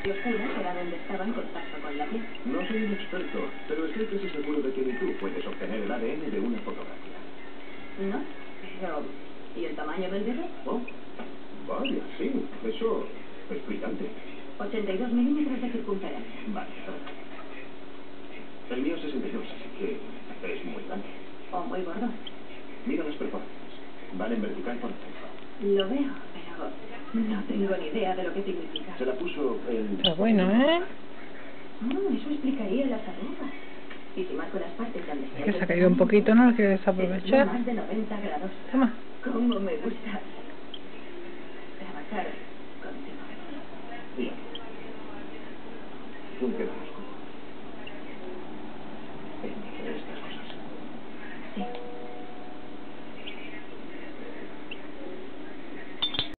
parte oscura será donde estaba en contacto con la piel. No soy un experto, pero estoy casi seguro de que ni tú puedes obtener el ADN de una fotografía. ¿No? Pero... ¿Y el tamaño del dedo? Oh, vaya, sí, eso es brillante. 82 milímetros de circunferencia. Vale, El mío es 62, así que es muy grande. O muy gordo. Mira las perforaciones. Van en vertical por dentro. Lo veo, pero no tengo ni idea de lo que significa. Se la puso el... Está bueno, ¿eh? Mm, eso explicaría las arrugas. Y si marco las partes donde Es que se ha caído un poquito, ¿no? Lo quieres aprovechar. Más de 90 grados. Toma. Cómo me gusta trabajar contigo. Bien. Un queda.